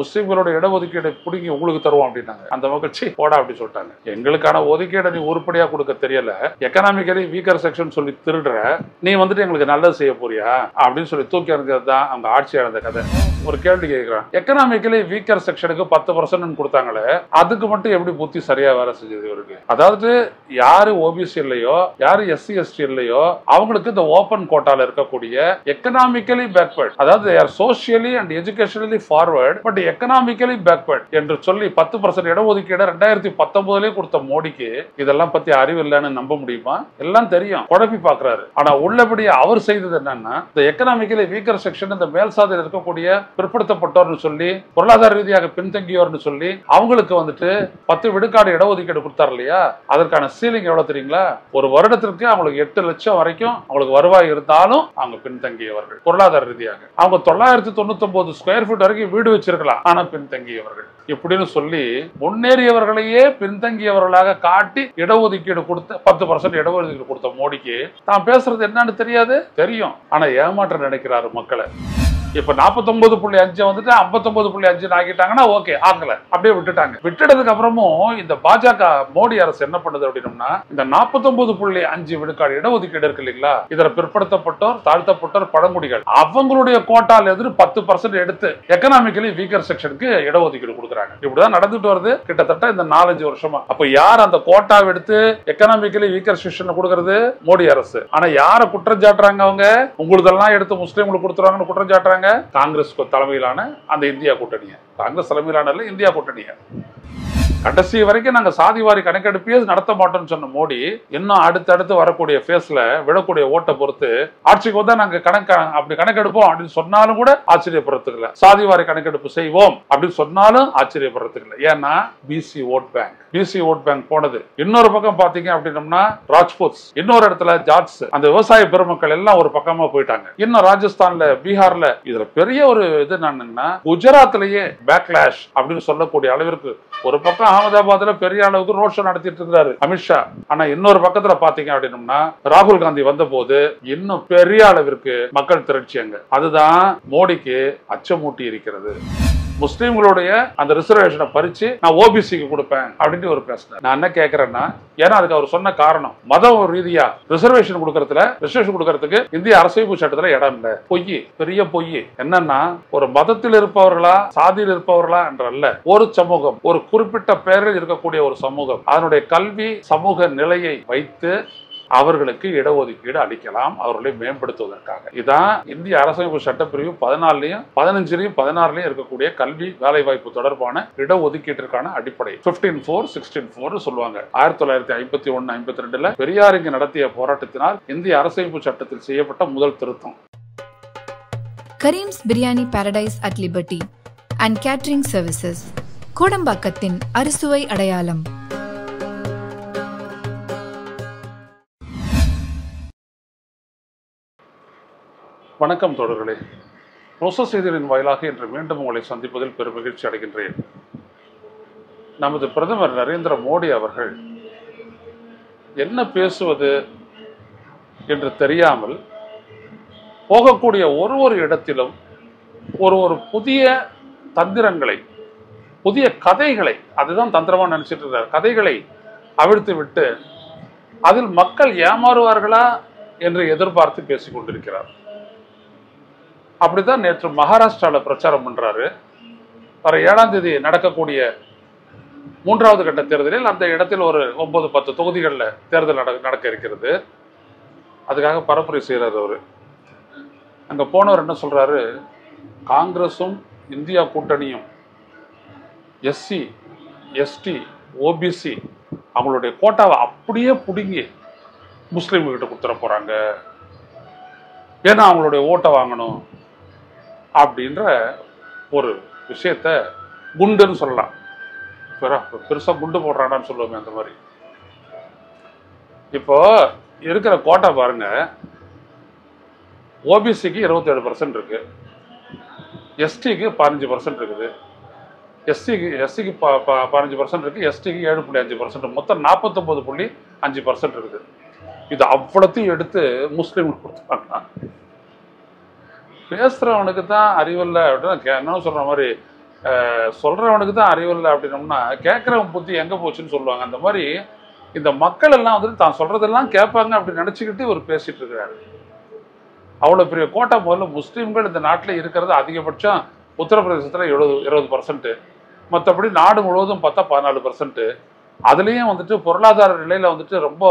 முஸ்லீம்களோட இடஒதுக்கீடை பிடிங்கி உங்களுக்கு தருவோம் அப்படின்னாங்க. அந்த மகிழ்ச்சி போடா அப்படின்னு சொல்லிட்டாங்க. எங்களுக்கான ஒதுக்கீடை நீ உருப்படியா கொடுக்க தெரியல. எக்கனாமிக்கலி வீக்கர் செக்ஷன் சொல்லி திருடுற நீ வந்துட்டு எங்களுக்கு நல்லது செய்ய போறியா? அப்படின்னு சொல்லி தூக்கி அறிஞ்சது தான் அவங்க ஆட்சி அடைந்த கதை. ஒரு கேள்வி கேட்கிறேன். எக்கனாமிக்கலி வீக்கர் செக்ஷனுக்கு பத்து பர்சன்ட் கொடுத்தாங்களே அதுக்கு மட்டும் எப்படி புத்தி சரியா வேலை செஞ்சது இவருக்கு? அதாவது யாரு ஓபிசி இல்லையோ யாரு எஸ்சி எஸ்டி இல்லையோ அவங்களுக்கு இந்த ஓபன் கோட்டால இருக்கக்கூடிய எக்கனாமிக்கலி பேக்வர்ட் அதாவது socially and educationally forward but economically backward என்று சொல்லி பத்து பர்சன்ட் இடஒதுக்கீடு ரெண்டாயிரத்தி பத்தொன்பதுலயே கொடுத்த மோடிக்கு இதெல்லாம் பத்தி அறிவு இல்லைன்னு நம்ப முடியுமா? எல்லாம் தெரியும். குழப்பி பாக்குறாரு ஆனா உள்ளபடியே அவர் செய்தது என்னன்னா இந்த எக்கனாமிக்கலி வீக்கர் செக்ஷன் இந்த மேல் சாதியில் இருக்கக்கூடிய பிற்படுத்தப்பட்டோர்னு சொல்லி பொருளாதார ரீதியாக பின்தங்கியோர்னு சொல்லி அவங்களுக்கு வந்துட்டு பத்து விடுக்காடு இடஒதுக்கீடு கொடுத்தாரு இல்லையா? அதற்கான சீலிங் எவ்வளவு தெரியுங்களா? ஒரு வருடத்திற்கு அவங்களுக்கு எட்டு லட்சம் வரைக்கும் அவங்களுக்கு வருவாய் இருந்தாலும் அவங்க பின்தங்கியவர்கள் பொருளாதார ரீதியாக. அவங்க தொள்ளாயிரத்தி தொண்ணூத்தி ஒன்பது ஸ்கொயர் ஃபீட் வரைக்கும் வீடு வச்சிருக்கலாம். ஆனா பின்தங்கியவர்கள். இப்படின்னு சொல்லி முன்னேறியவர்களையே பின்தங்கியவர்களாக காட்டி இடஒதுக்கீடு கொடுத்த பத்து பர்சன்ட் இடஒதுக்கீடு கொடுத்த மோடிக்கு தான் பேசுறது என்னன்னு தெரியாது? தெரியும். ஆனா ஏமாற்ற நினைக்கிறாரு மக்களை. இப்ப 49.5 புள்ளி அஞ்சு வந்துட்டு 59.5 புள்ளி அஞ்சு ஆக்கிட்டாங்கன்னா ஓகே ஆகல அப்படியே விட்டுட்டாங்க. விட்டுட்டதுக்கு அப்புறமும் இந்த பாஜக மோடி அரசு என்ன பண்ணுது அப்படின்னம்னா இந்த 49.5 புள்ளி அஞ்சு விழுக்காடு இடஒதுக்கீடு இருக்கு இல்லைங்களா? இதில் பிற்படுத்தப்பட்டோர் தாழ்த்தப்பட்டோர் பழங்குடிகள். அவங்களுடைய கோட்டால எதிர் பத்து பர்சன்ட் எடுத்து எக்கனாமிக்கலி வீக்கர் செக்ஷனுக்கு இடஒதுக்கீடு கொடுக்குறாங்க. இப்படிதான் நடந்துட்டு வருது. கிட்டத்தட்ட இந்த நாலஞ்சு வருஷமா. அப்ப யார் அந்த கோட்டாவை எடுத்து எக்கனாமிக்கலி வீக்கர் செக்ஷன் கொடுக்கறது? மோடி அரசு. ஆனா யார குற்றம் சாட்டுறாங்க அவங்க? உங்களுதெல்லாம் எடுத்து முஸ்லீம்களுக்கு கொடுத்துருவாங்கன்னு குற்றம் சாட்டுறாங்க. காங்கிரஸ் தலைமையிலான அந்த இந்தியா கூட்டணியை. காங்கிரஸ் தலைமையிலான இல்ல, இந்தியா கூட்டணியை. கடைசி வரைக்கும் நாங்க சாதிவாரி கணக்கெடுப்பே நடத்த மாட்டோம்னு சொன்ன மோடி இன்னும் அடுத்தடுத்து வரக்கூடிய ஃபேஸ்ல விடக்கூடிய ஓட்டை பொறுத்து ஆட்சிக்கு வந்தா நாங்க கணக்கு அப்படி கணக்கெடுப்போம் அப்படின்னு சொன்னாலும் கூட ஆச்சரியப்படுறதுக்கு இல்லை. சாதிவாரி கணக்கெடுப்பு செய்வோம் அப்படின்னு சொன்னாலும் ஆச்சரியப்படுறதுக்கு இல்லை. ஏன்னா BC vote bank BC vote bank போனது. இன்னொரு பக்கம் பார்த்தீங்க அப்படின்னம்னா ராஜ்பூத்ஸ் இன்னொரு இடத்துல ஜாட்ஸ் அந்த விவசாய பெருமக்கள் எல்லாம் ஒரு பக்கமா போயிட்டாங்க. இன்னும் ராஜஸ்தான்ல பீகார்ல இதுல பெரிய ஒரு இது என்னன்னா குஜராத்லயே பேக்லாஷ் அப்படின்னு சொல்லக்கூடிய அளவிற்கு ஒரு பக்கம் அகமதாபாத்ல பெரிய அளவுக்கு ரோட் ஷோ நடத்திட்டு இருக்கிறாரு அமித்ஷா ஆனா இன்னொரு பக்கத்துல பாத்தீங்க அப்படின்னம்னா ராகுல் காந்தி வந்த போது இன்னும் பெரிய அளவிற்கு மக்கள் திரட்சி அங்க. அதுதான் மோடிக்கு அச்சமூட்டி இருக்கிறது. முஸ்லீம்களுடைய அந்த ரிசர்வேஷனை பறிச்சு நான் ஓபிசிக்கு கொடுப்பேன் அப்படின்னு ஒரு பேசினார். நான் என்ன கேட்கறேன்னா ஏன்னா அதுக்கு அவர் சொன்ன காரணம் மத ரீதியா ரிசர்வேஷன் கொடுக்கறதுல ரிசர்வேஷன் கொடுக்கறதுக்கு இந்திய அரசியல் சட்டத்துல இடம் இல்லை. பொய் பெரிய பொய். என்னன்னா ஒரு மதத்தில் இருப்பவர்களா சாதியில் இருப்பவர்களா என்றல்ல ஒரு சமூகம் ஒரு குறிப்பிட்ட பெயரில் இருக்கக்கூடிய ஒரு சமூகம் அதனுடைய கல்வி சமூக நிலையை வைத்து அவர்களுக்கு இடஒதுக்கீடு அளிக்கலாம் அவர்களை மேம்படுத்துவதற்காக. இதான் இந்திய அரசமைப்பு சட்டப்பிரிவு பதினாலையும் பதினஞ்சுலையும் பதினாறுலயும் இருக்கக்கூடிய கல்வி வேலைவாய்ப்பு தொடர்பான இடஒதுக்கீட்டிற்கான அடிப்படை. பிப்டீன் ஃபோர் சிக்ஸ்டீன் போர் சொல்லுவாங்க. ஆயிரத்தி தொள்ளாயிரத்தி ஐம்பத்தி ஒன்னு ஐம்பத்தி ரெண்டுல பெரியார் இங்கு நடத்திய போராட்டத்தினால் இந்திய அரசமைப்பு சட்டத்தில் செய்யப்பட்ட முதல் திருத்தம். Karim's biryani paradise at liberty and catering services கோடம்பாக்கத்தின் அறுசுவை அடையாளம். வணக்கம் தொடர்களே ரோச செய்திகளின் வாயிலாக இன்று மீண்டும் உங்களை சந்திப்பதில் பெரும் மகிழ்ச்சி அடைகின்றேன். நமது பிரதமர் நரேந்திர மோடி அவர்கள் என்ன பேசுவது என்று தெரியாமல் போகக்கூடிய ஒரு ஒரு இடத்திலும் ஒரு ஒரு புதிய தந்திரங்களை புதிய கதைகளை அதுதான் தந்திரமாக நினைச்சிட்டு இருக்கார் கதைகளை அவிழ்த்து விட்டு அதில் மக்கள் ஏமாறுவார்களா என்று எதிர்பார்த்து பேசிக் கொண்டிருக்கிறார். அப்படிதான் நேற்று மகாராஷ்டிராவில் பிரச்சாரம் பண்றாரு. வர ஏழாம் தேதி நடக்கக்கூடிய மூன்றாவது கட்ட தேர்தலில் அந்த இடத்தில் ஒரு ஒன்பது பத்து தொகுதிகளில் தேர்தல் நட நடக்க இருக்கிறது. அதுக்காக பரப்புரை செய்கிறார் அவர். அங்கே போனவர் என்ன சொல்றாரு? காங்கிரஸும் இந்தியா கூட்டணியும் எஸ்சி எஸ்டி ஓபிசி அவங்களுடைய கோட்டாவை அப்படியே பிடுங்கி முஸ்லீம்கிட்ட கொடுத்துட போகிறாங்க ஏன்னா அவங்களுடைய ஓட்டை வாங்கணும். அப்படின்ற ஒரு விஷயத்த குண்டுன்னு சொல்லலாம். பெருசா குண்டு போடுறானான்னு சொல்லுவோமே அந்த மாதிரி. இப்போ இருக்கிற கோட்டை பாருங்க. ஓபிசிக்கு இருபத்தேழு பர்சன்ட் இருக்கு. எஸ்டிக்கு பதினஞ்சு பர்சன்ட் இருக்குது. எஸ்சிக்கு எஸ்சிக்கு பதினஞ்சு பர்சன்ட் இருக்கு. எஸ்டிக்கு ஏழு புள்ளி அஞ்சு பர்சன்ட் மொத்தம் நாற்பத்தொம்பது புள்ளி அஞ்சு பர்சன்ட் இருக்குது. இது அவ்வளோத்தையும் எடுத்து முஸ்லீம்களுக்கு கொடுத்துருக்காங்க பேசுகிறவனுக்கு தான் அறிவில்லை அப்படின்னு கே- என்ன சொல்கிற மாதிரி சொல்கிறவனுக்கு தான் அறிவில்லை அப்படின்னோம்னா கேட்குறவன் புத்தி எங்கே போச்சுன்னு சொல்லுவாங்க. அந்த மாதிரி இந்த மக்கள் எல்லாம் வந்துட்டு தான் சொல்கிறதெல்லாம் கேட்பாங்க அப்படின்னு நினச்சிக்கிட்டு இவர் பேசிட்டு இருக்கிறாரு அவ்வளோ பெரிய கோட்டா முதல்ல முஸ்லீம்கள் இந்த நாட்டில் இருக்கிறது அதிகபட்சம் உத்தரப்பிரதேசத்தில் எழுபது இருபது பர்சன்ட்டு மற்றபடி நாடு முழுவதும் பார்த்தா பதினாலு பர்சன்ட்டு அதுலேயும் வந்துட்டு பொருளாதார நிலையில் வந்துட்டு ரொம்ப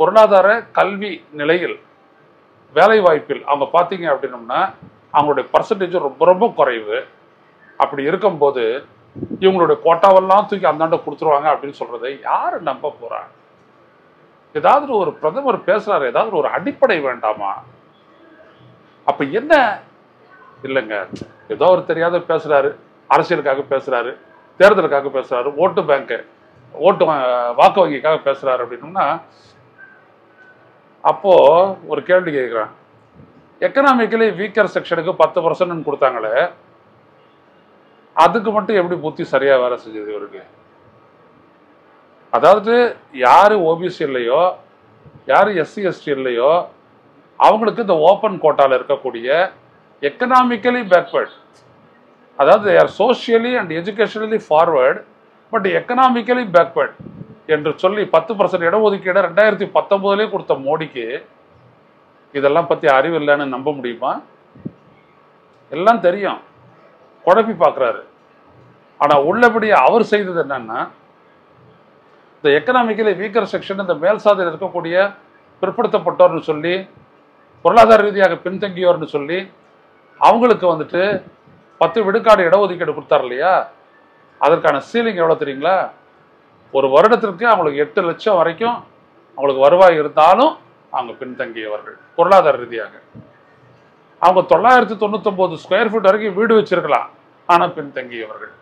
பொருளாதார கல்வி நிலையில் வேலை வாய்ப்பில் அவங்க பார்த்தீங்க அப்படின்னோம்னா அவங்களுடைய பர்சன்டேஜ் ரொம்ப ரொம்ப குறைவு. அப்படி இருக்கும்போது இவங்களுடைய கோட்டாவெல்லாம் தூக்கி அந்தாண்ட கொடுத்துருவாங்க அப்படின்னு சொல்றதை யாரு நம்ப போறாங்க ஏதாவது ஒரு பிரதமர் பேசுறாரு ஏதாவது ஒரு அடிப்படை வேண்டாமா? அப்ப என்ன? இல்லைங்க. ஏதோ ஒரு தெரியாத பேசுறாரு அரசியலுக்காக பேசுறாரு தேர்தலுக்காக பேசுறாரு ஓட்டு பேங்க் ஓட்டு வாக்கு வங்கிக்காக பேசுறாரு அப்படின்னோம்னா அப்போ ஒரு கேள்வி கேட்குறேன். எக்கனாமிக்கலி வீக்கர் செக்ஷனுக்கு பத்து பர்சன்ட் கொடுத்தாங்களே அதுக்கு மட்டும் எப்படி புத்தி சரியா வேலை செஞ்சது இவருக்கு? அதாவது யாரு ஓபிசி இல்லையோ யாரு எஸ்சி எஸ்டி இல்லையோ அவங்களுக்கு இந்த ஓப்பன் கோட்டால இருக்கக்கூடிய எக்கனாமிக்கலி பேக்வர்ட் அதாவது or socially and educationally forward but economically backward என்று சொல்லி பத்து பர்சன்ட் இடஒதுக்கீடு ரெண்டாயிரத்தி பத்தொன்பதுலேயே கொடுத்த மோடிக்கு இதெல்லாம் பற்றி அறிவு இல்லைன்னு நம்ப முடியுமா? எல்லாம் தெரியும். குழப்பி பார்க்குறாரு. ஆனால் உள்ளபடியே அவர் செய்தது என்னன்னா இந்த எக்கனாமிக்கலி வீக்கர் செக்ஷன் இந்த மேல் சாதியில் இருக்கக்கூடிய பிற்படுத்தப்பட்டோர்னு சொல்லி பொருளாதார ரீதியாக பின்தங்கியோர்னு சொல்லி அவங்களுக்கு வந்துட்டு பத்து விடுக்காடு இடஒதுக்கீடு கொடுத்தார் இல்லையா? அதற்கான சீலிங் எவ்வளோ தெரியுங்களா? ஒரு வருடத்திற்கு அவங்களுக்கு எட்டு லட்சம் வரைக்கும் அவங்களுக்கு வருவாய் இருந்தாலும் அவங்க பின்தங்கியவர்கள் பொருளாதார ரீதியாக. அவங்க தொள்ளாயிரத்தி தொண்ணூத்தொம்பது ஸ்கொயர் ஃபீட் வரைக்கும் வீடு வச்சிருக்கலாம் ஆனால் பின்தங்கியவர்கள்.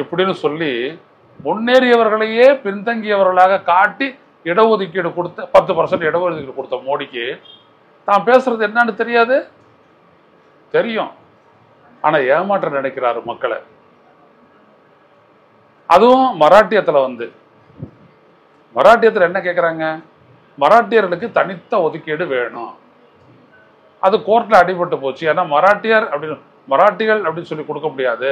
இப்படின்னு சொல்லி முன்னேறியவர்களையே பின்தங்கியவர்களாக காட்டி இடஒதுக்கீடு கொடுத்த பத்து பர்சன்ட் இடஒதுக்கீடு கொடுத்த மோடிக்கு தான் பேசுறது என்னன்னு தெரியாது? தெரியும். ஆனால் ஏமாற்ற நினைக்கிறாரு மக்களை. அதுவும் மராட்டியத்தில் வந்து. மராட்டியத்தில் என்ன கேட்குறாங்க மராட்டியர்களுக்கு தனித்த ஒதுக்கீடு வேணும். அது கோர்ட்டில் அடிபட்டு போச்சு. ஏன்னா மராட்டியர் அப்படின்னு மராட்டிகள் அப்படின்னு சொல்லி கொடுக்க முடியாது.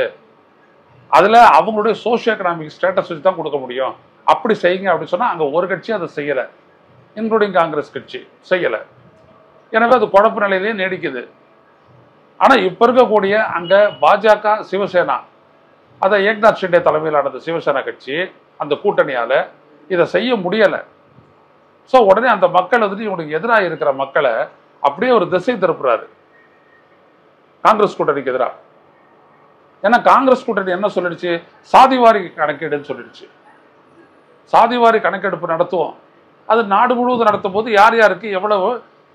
அதில் அவங்களுடைய சோஷியோ எக்கனாமிக் ஸ்டேட்டஸ் வச்சு தான் கொடுக்க முடியும். அப்படி செய்யுங்க அப்படின்னு சொன்னால் அங்கே ஒரு கட்சி அதை செய்யலை. இன்க்ளூடிங் காங்கிரஸ் கட்சி செய்யலை. எனவே அது குழப்ப நிலையிலேயே நீடிக்குது. ஆனால் இப்போ இருக்கக்கூடிய அங்கே பாஜக சிவசேனா அதை ஏக்நாத் ஷிண்டே தலைமையிலானது சிவசேனா கட்சி அந்த கூட்டணியால இதை செய்ய முடியலை. ஸோ உடனே அந்த மக்கள் வந்துட்டு இவனுக்கு எதிராக இருக்கிற மக்களை அப்படியே ஒரு திசை திருப்புறாரு. காங்கிரஸ் கூட்டணிக்கு எதிராக ஏன்னா காங்கிரஸ் கூட்டணி என்ன சொல்லிடுச்சு? சாதிவாரி கணக்கீடுன்னு சொல்லிடுச்சு. சாதிவாரி கணக்கெடுப்பு நடத்துவோம். அது நாடு முழுவதும் நடத்தும் போது யார் யாருக்கு எவ்வளவு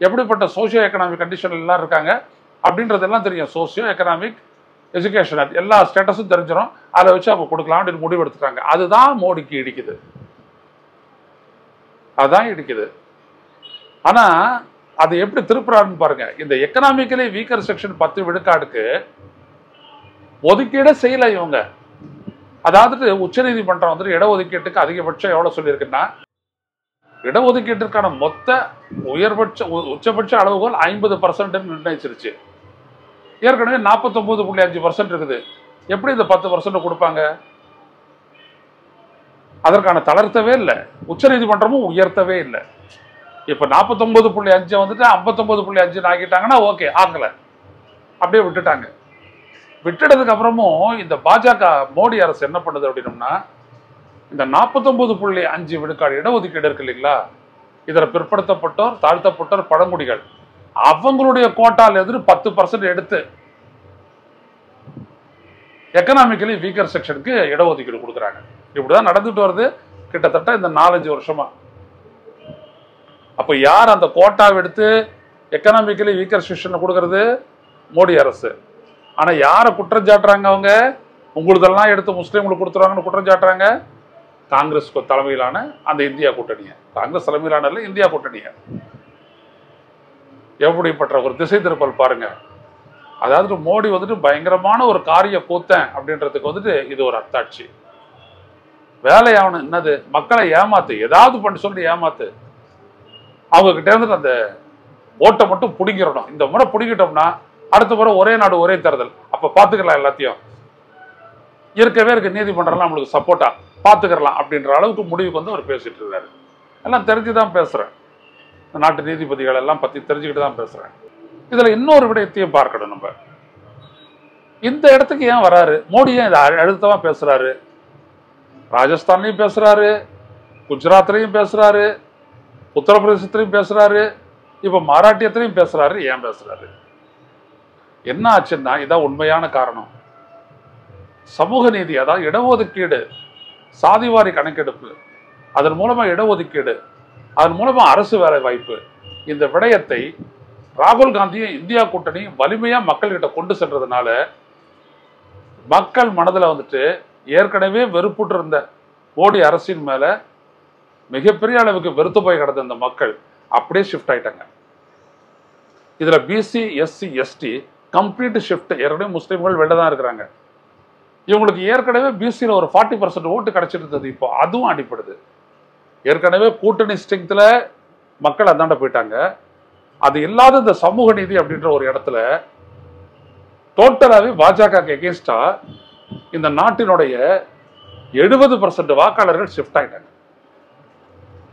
எப்படிப்பட்ட சோஷியோ எக்கனாமிக் கண்டிஷன் எல்லாம் இருக்காங்க அப்படின்றதெல்லாம் தெரியும். சோசியோ எக்கனாமிக் எஜுகேஷன் எல்லா ஸ்டேட்டஸும் தெரிஞ்சிடும் அதை வச்சு அவங்க கொடுக்கலாம் அப்படின்னு முடிவு எடுத்துட்டாங்க. அதுதான் மோடிக்கு இடிக்குது. அதான் இடிக்குது. ஆனா அதை எப்படி திருப்புறாருன்னு பாருங்க. இந்த எக்கனாமிக்கலி வீக்கர் செக்ஷன் பத்து விழுக்காடுக்கு ஒதுக்கீடு செய்யல இவங்க. அதாவது உச்சநீதிமன்றம் வந்துட்டு இடஒதுக்கீட்டுக்கு அதிகபட்சம் எவ்வளவு சொல்லியிருக்குன்னா இடஒதுக்கீட்டிற்கான மொத்த உயர்பட்ச உ- உச்சபட்ச அளவுகோல் ஐம்பது பர்சன்ட் நிர்ணயிச்சிருச்சு. ஏற்கனவே நாற்பத்தொம்போது புள்ளி அஞ்சு பர்சன்ட் இருக்குது. எப்படி இந்த பத்து பர்சன்ட் கொடுப்பாங்க? அதற்கான தளர்த்தவே இல்லை. உச்சநீதிமன்றமும் உயர்த்தவே இல்லை. இப்போ நாற்பத்தொம்போது புள்ளி அஞ்சை வந்துட்டு ஐம்பத்தொம்போது புள்ளி அஞ்சு ஆக்கிட்டாங்கன்னா ஓகே ஆகலை அப்படியே விட்டுட்டாங்க. விட்டுட்டதுக்கு அப்புறமும் இந்த பாஜக மோடி அரசு என்ன பண்ணுது அப்படின்னம்னா இந்த நாற்பத்தொம்போது புள்ளி அஞ்சு விழுக்காடு இடஒதுக்கீடு இருக்கு இல்லைங்களா? இதில் பிற்படுத்தப்பட்டோர் தாழ்த்தப்பட்டோர் பழங்குடிகள். அவங்களுடைய கோட்டால இருந்து பத்து பர்சன்ட் எடுத்து எக்கனாமிக்கலி வீக்கர் செக்ஷனுக்கு இடஒதுக்கீடு கொடுக்குறாங்க. இப்படிதான் நடந்துட்டு வருது. கிட்டத்தட்ட இந்த நாலஞ்சு வருஷமா. அப்ப யார் அந்த கோட்டாவை எடுத்து எக்கனாமிக்கலி வீக்கர் செக்ஷன் கொடுக்கறது? மோடி அரசு. ஆனா யாரை குற்றம் சாட்டுறாங்க அவங்க? உங்களுதெல்லாம் எடுத்து முஸ்லீம்களுக்கு கொடுத்துருவாங்கன்னு குற்றம் சாட்டுறாங்க? காங்கிரஸ் தலைமையிலான அந்த இந்தியா கூட்டணியை. காங்கிரஸ் தலைமையிலான இந்தியா கூட்டணியை. எப்படிப்பட்ட ஒரு திசை திருப்பல் பாருங்க. அதாவது மோடி வந்துட்டு பயங்கரமான ஒரு காரிய கூத்தன் அப்படின்றதுக்கு வந்துட்டு இது ஒரு அத்தாட்சி. வேலையாவணும் என்னது? மக்களை ஏமாத்து. ஏதாவது பண்ணி சொல்லி ஏமாத்து. அவங்க கிட்ட இருந்துட்டு அந்த ஓட்டை மட்டும் பிடிங்கிடணும். இந்த முறை பிடிக்கிட்டோம்னா அடுத்த முறை ஒரே நாடு ஒரே தேர்தல். அப்ப பாத்துக்கலாம் எல்லாத்தையும். இருக்கவே இருக்க. நீதிமன்றம்லாம் நம்மளுக்கு சப்போர்ட்டா பார்த்துக்கிறலாம் அப்படின்ற அளவுக்கு முடிவுக்கு வந்து அவர் பேசிட்டு இருக்காரு எல்லாம் தெரிஞ்சு தான் பேசுறேன். நாட்டு நீதிபதிகள் எல்லாம் பத்தி தெரிஞ்சுக்கிட்டு தான் பேசுறேன். இதுல இன்னொரு விடயத்தையும் பார்க்கணும் நம்ம. இந்த இடத்துக்கு ஏன் வராரு? மோடி ஏன் இதை அழுத்தமாக அழுத்தமா பேசுறாரு? பேசுகிறாரு பேசுறாரு பேசுகிறாரு பேசுறாரு பேசுகிறாரு பேசுறாரு இப்ப மராட்டியத்திலையும் பேசுறாரு ஏன் பேசுறாரு? என்ன ஆச்சுன்னா இதான் உண்மையான காரணம். சமூக நீதி அதாவது இடஒதுக்கீடு சாதிவாரி கணக்கெடுப்பு அதன் மூலமா இடஒதுக்கீடு அதன் மூலமா அரசு வேலை வாய்ப்பு. இந்த விடயத்தை ராகுல் காந்தியும் இந்தியா கூட்டணியும் வலிமையா மக்கள்கிட்ட கொண்டு சென்றதுனால மக்கள் மனதில் வந்துட்டு ஏற்கனவே வெறுப்புட்டு இருந்த மோடி அரசின் மேல மிகப்பெரிய அளவுக்கு வெறுத்து போய் கிடந்த இந்த மக்கள் அப்படியே ஷிஃப்ட் ஆயிட்டாங்க. இதுல BC SC ST complete shift ஏற்கனவே முஸ்லீம்கள் வெளில தான் இருக்கிறாங்க. இவங்களுக்கு ஏற்கனவே பிசியில் ஒரு ஃபார்ட்டி பர்சன்ட் ஓட்டு கிடைச்சிருந்தது இருந்தது இப்போ அதுவும் அடிப்படுது ஏற்கனவே கூட்டணி ஸ்ட்ரெங்த்தில் மக்கள் அந்தாண்ட போயிட்டாங்க. அது இல்லாத இந்த சமூக நீதி அப்படின்ற ஒரு இடத்துல டோட்டலாகவே பாஜக எகேன்ஸ்டா இந்த நாட்டினுடைய எழுபது பர்சன்ட் வாக்காளர்கள் ஷிஃப்ட் ஆயிட்டாங்க.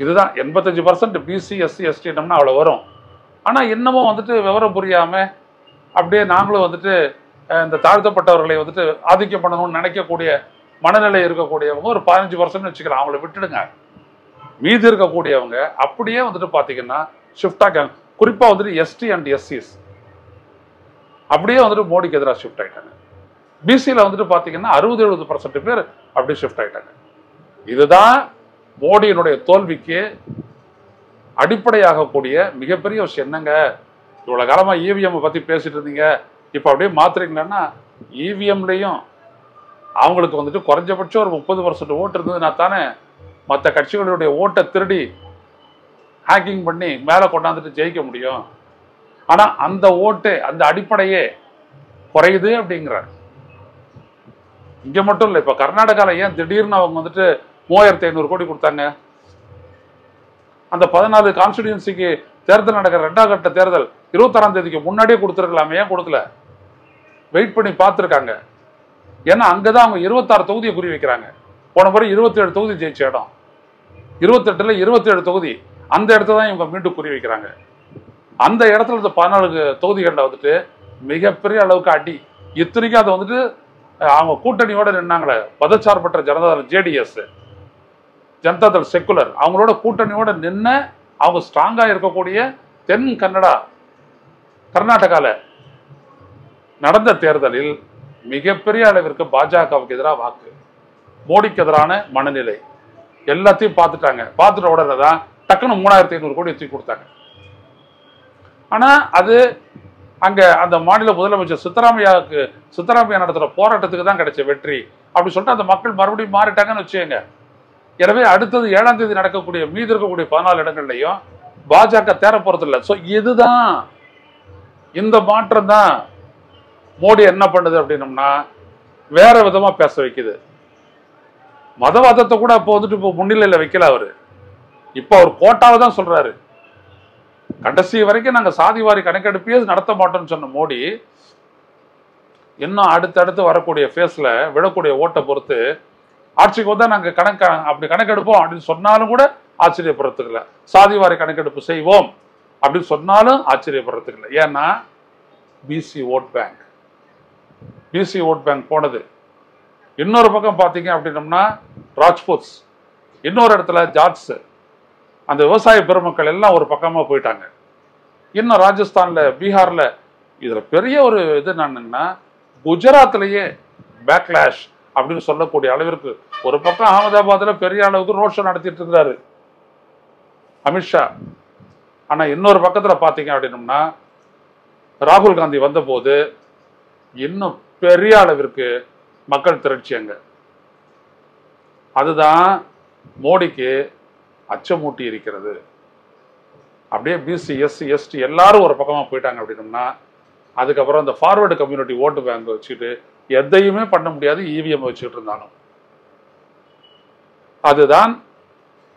இதுதான் எண்பத்தஞ்சு பர்சன்ட் பிசி எஸ்சி எஸ்டினம்னா அவ்வளோ வரும். ஆனால் இன்னமும் வந்துட்டு விவரம் புரியாம அப்படியே நாங்களும் வந்துட்டு இந்த தாழ்த்தப்பட்டவர்களை வந்துட்டு ஆதிக்கம் பண்ணணும்னு நினைக்கக்கூடிய மனநிலை இருக்கக்கூடியவங்க ஒரு பதினஞ்சு பர்சன்ட் வச்சுக்கலாம். அவங்கள விட்டுடுங்க. மீதி இருக்கக்கூடியவங்க அப்படியே வந்துட்டு பார்த்தீங்கன்னா ஷிஃப்ட் ஆகாங்க குறிப்பாக வந்துட்டு எஸ்டி அண்ட் எஸ்சிஸ் அப்படியே வந்துட்டு மோடிக்கு எதிராக ஷிஃப்ட் ஆயிட்டாங்க. பிசியில் வந்துட்டு பார்த்தீங்கன்னா அறுபது எழுபது பர்சன்ட் பேர் அப்படியே ஷிஃப்ட் ஆயிட்டாங்க. இதுதான் மோடியினுடைய தோல்விக்கு அடிப்படையாகக்கூடிய மிகப்பெரிய விஷயம். என்னங்க? இவ்வளோ காலமாக இவிஎம் பற்றி பேசிட்டு இருந்தீங்க. இப்போ அப்படியே மாத்துறீங்களன்னா இவிஎம்லேயும் அவங்களுக்கு வந்துட்டு குறைஞ்சபட்சம் ஒரு முப்பது பர்சன்ட் ஓட்டு இருந்ததுன்னா தானே மற்ற கட்சிகளுடைய ஓட்டை திருடி ஹேக்கிங் பண்ணி மேலே கொண்டாந்துட்டு ஜெயிக்க முடியும். ஆனால் அந்த ஓட்டு அந்த அடிப்படையே குறையுது அப்படிங்கிறார். இங்கே மட்டும் இல்லை இப்போ கர்நாடகாவில் ஏன் திடீர்னு அவங்க வந்துட்டு மூவாயிரத்தி ஐநூறு கோடி கொடுத்தாங்க? அந்த பதினாலு கான்ஸ்டிடியூன்சிக்கு தேர்தல் நடக்கிற ரெண்டாம் கட்ட தேர்தல் இருபத்தாறாம் தேதிக்கு முன்னாடியே கொடுத்துருக்கலாமே ஏன் கொடுக்கல? வெயிட் பண்ணி பார்த்துருக்காங்க. ஏன்னா அங்கே தான் அவங்க இருபத்தாறு தொகுதியை குறி வைக்கிறாங்க போன முறை இருபத்தேழு தொகுதி ஜெயிச்ச இடம். இருபத்தெட்டுல இருபத்தேழு தொகுதி. அந்த இடத்த தான் இவங்க மீண்டும் குறி வைக்கிறாங்க. அந்த இடத்துல இந்த பதினாலு தொகுதிகளில் வந்துட்டு மிகப்பெரிய அளவுக்கு அடி. இத்தனைக்கும் அதை வந்துட்டு அவங்க கூட்டணியோட நின்னாங்களே. பதச்சார்பற்ற ஜனதாதள் ஜேடிஎஸ் ஜனதாதள் செக்குலர். அவங்களோட கூட்டணியோட நின்று அவங்க ஸ்ட்ராங்காக இருக்கக்கூடிய தென் கன்னடா கர்நாடகாவில் நடந்த தேர்தலில் மிகப்பெரிய அளவிற்கு பாஜகவுக்கு எதிராக வாக்கு. மோடிக்கு எதிரான மனநிலை. எல்லாத்தையும் பார்த்துட்டாங்க. பார்த்துட்ட உடனே தான் டக்குன்னு மூணாயிரத்தி ஐநூறு கோடி தூக்கி கொடுத்தாங்க. ஆனா அது அங்க அந்த மாநில முதலமைச்சர் சித்தராமையாவுக்கு சித்தராமையா நடத்துற போராட்டத்துக்கு தான் கிடைச்ச வெற்றி. அப்படி சொல்லிட்டு அந்த மக்கள் மறுபடியும் மாறிட்டாங்கன்னு வச்சுக்கோங்க. எனவே அடுத்தது ஏழாம் தேதி நடக்கக்கூடிய மீதி இருக்கக்கூடிய பதினாலு இடங்கள்லையும் பாஜக தேர போறது இல்லை ஸோ இதுதான். இந்த மாற்றம் தான். மோடி என்ன பண்ணுது அப்படின்னம்னா வேற விதமா பேச வைக்குது. மதவாதத்தை கூட அப்போ வந்துட்டு இப்போ முன்னிலையில் வைக்கல அவர். இப்போ அவர் கோட்டாவை தான் சொல்கிறாரு கடைசி வரைக்கும் நாங்கள் சாதிவாரி கணக்கெடுப்பே நடத்த மாட்டோம்னு சொன்ன மோடி இன்னும் அடுத்தடுத்து வரக்கூடிய ஃபேஸில் விடக்கூடிய ஓட்டை பொறுத்து ஆட்சிக்கு வந்தால் நாங்கள் கணக்க அப்படி கணக்கெடுப்போம் அப்படின்னு சொன்னாலும் கூட ஆச்சரியப்படுறதுக்கு இல்லை. சாதிவாரி கணக்கெடுப்பு செய்வோம் அப்படின்னு சொன்னாலும் ஆச்சரியப்படுறதுக்கு இல்லை. ஏன்னா BC vote bank BC vote bank போனது. இன்னொரு பக்கம் பார்த்தீங்க அப்படின்னம்னா ராஜ்புட்ஸ் இன்னொரு இடத்துல ஜாட்ஸ் அந்த விவசாய பெருமக்கள் எல்லாம் ஒரு பக்கமாக போயிட்டாங்க. இன்னும் ராஜஸ்தானில் பீகாரில். இதில் பெரிய ஒரு இது என்னன்னா குஜராத்லேயே பேக்லாஷ் அப்படின்னு சொல்லக்கூடிய அளவிற்கு ஒரு பக்கம் அகமதாபாத்தில் பெரிய அளவுக்கு ரோட் ஷோ நடத்திட்டு இருக்கிறாரு அமித்ஷா ஆனால் இன்னொரு பக்கத்தில் பார்த்தீங்க அப்படின்னம்னா ராகுல் காந்தி வந்தபோது இன்னும் பெரிய அளவிற்கு மக்கள் திரட்சி அங்கே. அதுதான் மோடிக்கு அச்சமூட்டி இருக்கிறது. அப்படியே பிசி எஸ்சி எஸ்டி எல்லாரும் ஒரு பக்கமா போயிட்டாங்க அப்படின்னம்னா அதுக்கப்புறம் இந்த ஃபார்வர்டு கம்யூனிட்டி ஓட்டு பேங்க் வச்சுட்டு எதையுமே பண்ண முடியாது இவிஎம் வச்சுட்டு இருந்தாலும். அதுதான்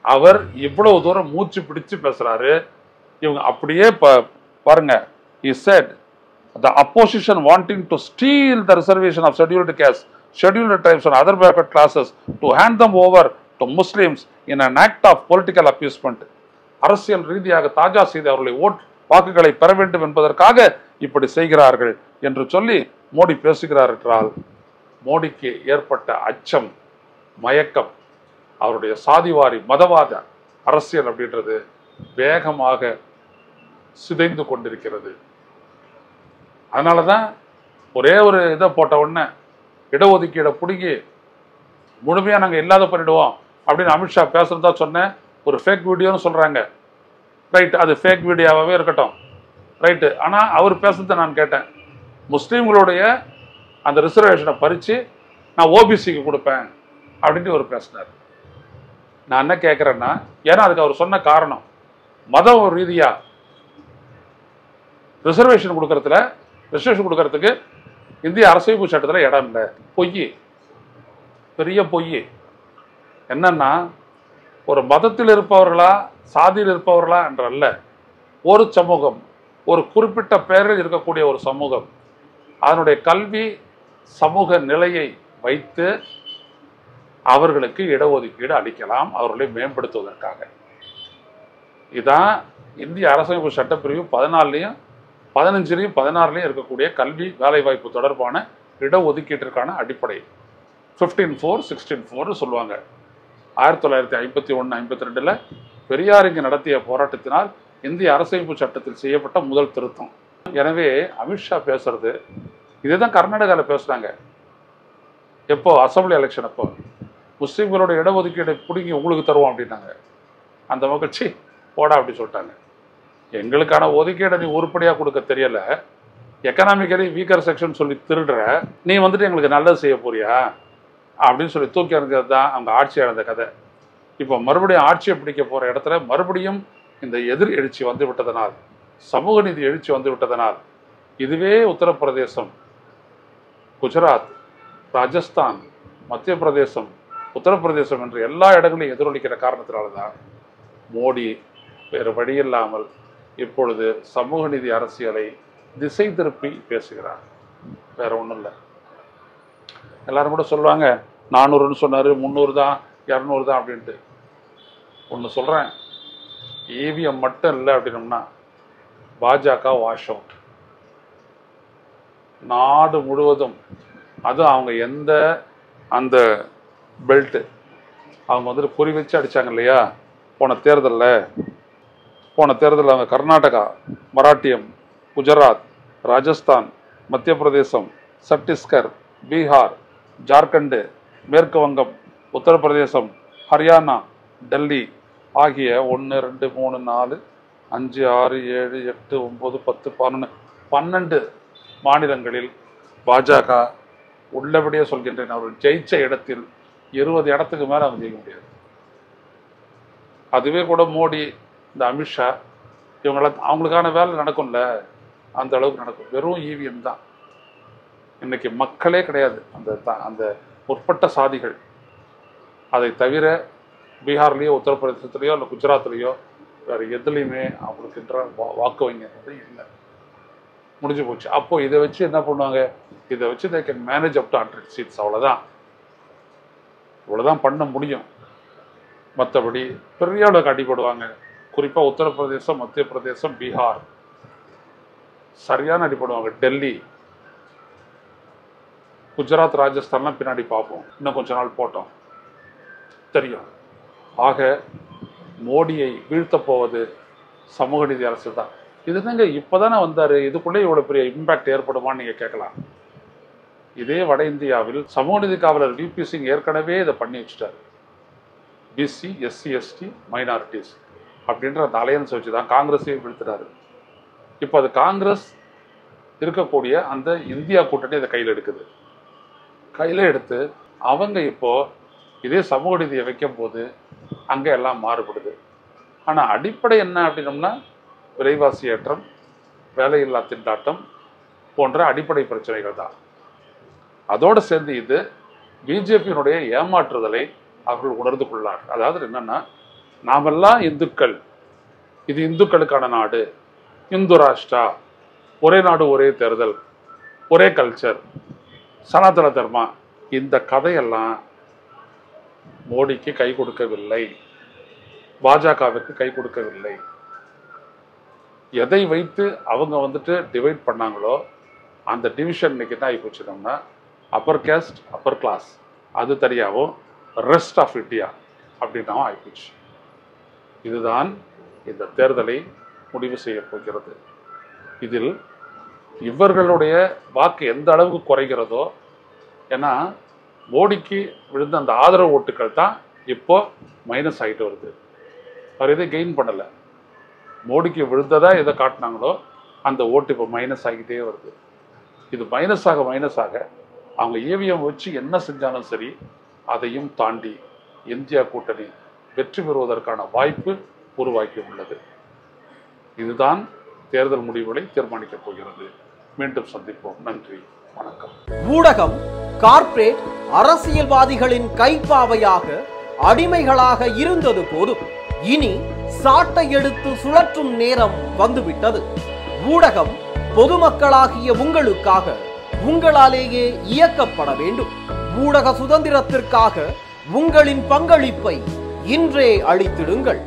அவர் இவ்வளவு தூரம் மூச்சு பிடிச்சு பேசுறாரு. இவங்க அப்படியே பாருங்க he said the opposition wanting to steal the reservation of scheduled caste scheduled tribes and other backward classes to hand them over to Muslims in an act of political appeasement. அரசியல் ரீதியாக தாஜா செய்து அவர்களை ஓட் வாக்குகளை பெற வேண்டும் என்பதற்காக இப்படி செய்கிறார்கள் என்று சொல்லி மோடி பேசுகிறார் என்றால் மோடிக்கு ஏற்பட்ட அச்சம் மயக்கம் அவருடைய சாதிவாரி மதவாத அரசியல் அப்படின்றது வேகமாக சிதைந்து கொண்டிருக்கிறது அதனால தான் ஒரே ஒரு இதை போட்ட உடனே இடஒதுக்கீடை பிடுங்கி முழுமையாக நாங்கள் இல்லாத பண்ணிடுவோம் அப்படின்னு அமித்ஷா பேசுகிறதா சொன்னேன். ஒரு ஃபேக் வீடியோன்னு சொல்கிறாங்க ரைட் அது ஃபேக் வீடியோவாகவே இருக்கட்டும். ரைட்டு ஆனால் அவர் பேசுறதை நான் கேட்டேன். முஸ்லீம்களுடைய அந்த ரிசர்வேஷனை பறித்து நான் ஓபிசிக்கு கொடுப்பேன் அப்படின்ட்டு அவர் பேசினார். நான் என்ன கேட்குறேன்னா ஏன்னா அதுக்கு அவர் சொன்ன காரணம் மத ரீதியாக ரிசர்வேஷன் கொடுக்கறதுல ரிசர்வேஷன் கொடுக்கறதுக்கு இந்திய அரசியலமைப்பு சட்டத்தில் இடம் இல்லை. பொய் பெரிய பொய் என்னன்னா ஒரு மதத்தில் இருப்பவர்களா சாதியில் இருப்பவர்களா என்றல்ல. ஒரு சமூகம் ஒரு குறிப்பிட்ட பெயரில் இருக்கக்கூடிய ஒரு சமூகம் அதனுடைய கல்வி சமூக நிலையை வைத்து அவர்களுக்கு இடஒதுக்கீடு அளிக்கலாம் அவர்களை மேம்படுத்துவதற்காக. இதான் இந்திய அரசமைப்பு சட்டப்பிரிவு பதினாலையும் பதினஞ்சுலையும் பதினாறுலையும் இருக்கக்கூடிய கல்வி வேலைவாய்ப்பு தொடர்பான இடஒதுக்கீட்டிற்கான அடிப்படை. ஃபிஃப்டீன் ஃபோர் சிக்ஸ்டீன் ஃபோர்னு சொல்லுவாங்க. ஆயிரத்தி தொள்ளாயிரத்தி ஐம்பத்தி ஒன்று ஐம்பத்தி ரெண்டில் பெரியார் இங்கு நடத்திய போராட்டத்தினால் இந்திய அரசமைப்பு சட்டத்தில் செய்யப்பட்ட முதல் திருத்தம். எனவே அமித்ஷா பேசுறது இதே தான் கர்நாடகாவில் பேசுகிறாங்க எப்போ? அசம்பிளி எலெக்ஷன் அப்போ. முஸ்லீம்களோட இடஒதுக்கீடு பிடிங்கி உங்களுக்கு தருவோம் அப்படின்னாங்க. அந்த மகிழ்ச்சி போடா அப்படின்னு சொல்லிட்டாங்க. எங்களுக்கான ஒதுக்கீடை நீ உருப்படியாக கொடுக்க தெரியல. எக்கனாமிக்கலி வீக்கர் செக்ஷன் சொல்லி திருடுற. நீ வந்துட்டு எங்களுக்கு நல்லது செய்ய போறியா? அப்படின்னு சொல்லி தூக்கி அறிஞ்சது தான் அவங்க ஆட்சி இழந்த கதை. இப்போ மறுபடியும் ஆட்சியை பிடிக்க போகிற இடத்துல மறுபடியும் இந்த எதிர் எழுச்சி வந்து விட்டதனால் சமூக நீதி எழுச்சி வந்து விட்டதனால் இதுவே உத்தரப்பிரதேசம் குஜராத் ராஜஸ்தான் மத்திய பிரதேசம் உத்தரப்பிரதேசம் என்று எல்லா இடங்களையும் எதிரொலிக்கிற காரணத்தினால தான் மோடி வேறு வழி இல்லாமல் இப்பொழுது சமூக நீதி அரசியலை திசை திருப்பி பேசுகிறார். வேற ஒன்றும் இல்லை. எல்லாரும் கூட சொல்லுவாங்க நானூறுன்னு சொன்னார் முந்நூறு தான் இரநூறு தான் அப்படின்ட்டு. ஒன்று சொல்கிறேன் ஈவிஎம் மட்டும் இல்லை அப்படின்னம்னா பாஜக வாஷ் அவுட் நாடு முழுவதும் அதுவும் அவங்க எந்த அந்த பெல்ட்டு அவங்க வந்துட்டு குறி வச்சு அடிச்சாங்க இல்லையா? போன தேர்தலில். போன தேர்தலில் கர்நாடகா மராட்டியம் குஜராத் ராஜஸ்தான் மத்திய பிரதேசம் சத்தீஸ்கர் பீகார் ஜார்க்கண்டு மேற்கு வங்கம் உத்தரப்பிரதேசம் ஹரியானா டெல்லி ஆகிய ஒன்று ரெண்டு மூணு நாலு அஞ்சு ஆறு ஏழு எட்டு ஒம்பது பத்து பன்னெண்டு பன்னெண்டு மாநிலங்களில் பாஜக உள்ளபடியே சொல்கின்றேன். அவர் ஜெயிச்ச இடத்தில் இருபது இடத்துக்கு மேலே அவங்க ஜெயிக்க முடியாது. அதுவே கூட மோடி இந்த அமித்ஷா இவங்களாம் அவங்களுக்கான வேலை நடக்கும்ல? அந்த அளவுக்கு நடக்கும். வெறும் இவிஎம் தான். இன்னைக்கு மக்களே கிடையாது. அந்த த- அந்த முற்பட்ட சாதிகள். அதை தவிர பீகார்லேயோ உத்தரப்பிரதேசத்துலேயோ இல்லை குஜராத்லேயோ வேறு எதுலேயுமே அவங்களுக்குன்ற வா- வாக்கு வங்கின்றது இல்லை. முடிஞ்சு போச்சு. அப்போ இதை வச்சு என்ன பண்ணுவாங்க? இதை வச்சு they can manage up to hundred seats அவ்வளோதான் இவ்வளோதான் பண்ண முடியும். மற்றபடி பெரிய அளவுக்கு அடிபடுவாங்க. குறிப்பாக உத்தரப்பிரதேசம் மத்திய பிரதேசம் பீகார். சரியான அடிப்படுவாங்க டெல்லி. குஜராத் ராஜஸ்தான்லாம் பின்னாடி பார்ப்போம். இன்னும் கொஞ்ச நாள் போட்டோம். தெரியும். ஆக மோடியை வீழ்த்தப் போவது சமூக நீதி அரசு தான். இதுதாங்க இப்போதானே வந்தார். இதுக்குள்ளே இவ்வளோ பெரிய இம்பேக்ட் ஏற்படுமான்னு நீங்கள் கேட்கலாம். இதே வட இந்தியாவில் சமூக நீதி காவலர் விபி சிங் ஏற்கனவே இதை பண்ணி வச்சுட்டார். பிசி எஸ்சி எஸ்டி மைனாரிட்டிஸ் அப்படின்ற அந்த அலையன்ஸ் வச்சு தான் காங்கிரஸையும் வீழ்த்துறாரு இப்போ அது காங்கிரஸ் இருக்கக்கூடிய அந்த இந்தியா கூட்டணி அதை கையில் எடுக்குது. கையில் எடுத்து அவங்க இப்போ இதே சமூக நீதியை வைக்கும் போது அங்கே எல்லாம் மாறுபடுது. ஆனால் அடிப்படை என்ன அப்படின்னம்னா விலைவாசி ஏற்றம் வேலையில்லா திண்டாட்டம் போன்ற அடிப்படை பிரச்சனைகள் தான். அதோடு சேர்ந்து இது பிஜேபியினுடைய ஏமாற்றுதலை அவர்கள் உணர்ந்து கொள்ளார் அதாவது என்னன்னா நாமெல்லாம் இந்துக்கள். இது இந்துக்களுக்கான நாடு. இந்து ராஷ்டிரா. ஒரே நாடு ஒரே தேர்தல். ஒரே கல்ச்சர் சனாதன தர்மா. இந்த கதையெல்லாம் மோடிக்கு கை கொடுக்கவில்லை. பாஜகவிற்கு கை கொடுக்கவில்லை. எதை வைத்து அவங்க வந்துட்டு டிவைட் பண்ணாங்களோ அந்த டிவிஷன் இன்னைக்கு என்ன ஆகி போச்சுனோம்னா அப்பர் கேஸ்ட் அப்பர் கிளாஸ் அது தனியாகவும் ரெஸ்ட் ஆஃப் இந்தியா அப்படின்னாவும் ஆகிப்போச்சு இதுதான் இந்த தேர்தலை முடிவு செய்ய போகிறது. இதில் இவர்களுடைய வாக்கு எந்த அளவுக்கு குறைகிறதோ ஏன்னா மோடிக்கு விழுந்த அந்த ஆதரவு ஓட்டுகள் தான் இப்போ மைனஸ் ஆகிட்டு வருது. அவர் எதை கெயின் பண்ணலை? மோடிக்கு விழுந்ததாக எதை காட்டினாங்களோ அந்த ஓட்டு இப்போ மைனஸ் ஆகிட்டே வருது. இது மைனஸ் ஆக மைனஸ் ஆக அவங்க ஏவிஎம் வச்சு என்ன செஞ்சாலும் சரி அதையும் தாண்டி இந்தியா கூட்டணி வெற்றி பெறுவதற்கான வாய்ப்பு உருவாக்கி உள்ளது இதுதான் தேர்தல் முடிவுகளை தீர்மானிக்கப் போகிறது. மீண்டும் சந்திப்போம். நன்றி. வணக்கம். ஊடகம் கார்ப்பரேட் அரசியல்வாதிகளின் கைப்பாவையாக அடிமைகளாக இருந்தது போதும். இனி சாட்டை எடுத்து சுழற்றும் நேரம் வந்துவிட்டது. ஊடகம் பொதுமக்களாகிய உங்களுக்காக உங்களாலேயே இயக்கப்பட வேண்டும். ஊடக சுதந்திரத்திற்காக உங்களின் பங்களிப்பை இன்றே அழித்திடுங்கள்.